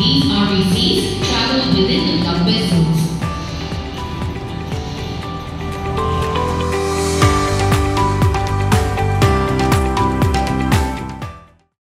These are receipts, travel